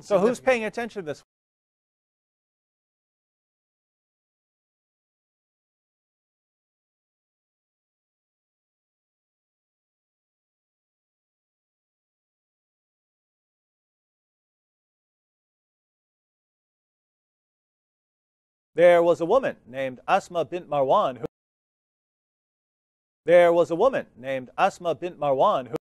So who's paying attention to this? There was a woman named Asma bint Marwan who There was a woman named Asma bint Marwan who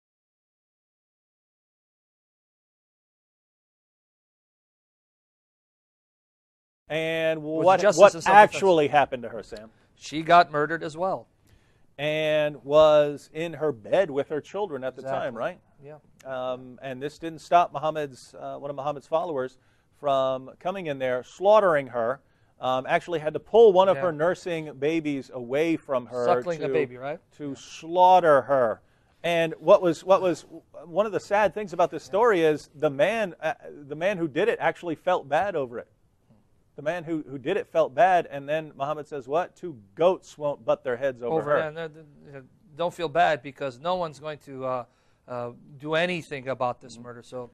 And what, what actually happened to her, Sam? She got murdered as well. And was in her bed with her children at the time, right? Yeah. Um, and this didn't stop Muhammad's, uh, one of Muhammad's followers from coming in there, slaughtering her. Um, actually, had to pull one of Yeah. her nursing babies away from her, Suckling to, a baby, right? to slaughter her. And what was what was one of the sad things about this story is the man uh, the man who did it actually felt bad over it. The man who, who did it felt bad, and then Muhammad says, "What? Two goats won't butt their heads over, Over her." and don't feel bad because no one's going to uh, uh, do anything about this murder. So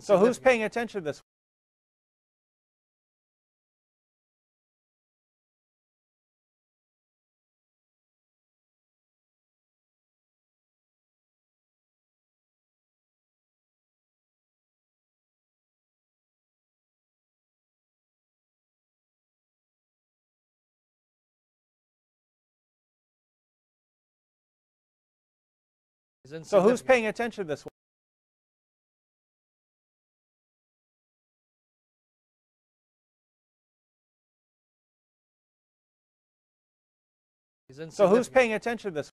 So who's paying attention to this? So who's paying attention to this? So who's paying attention to this?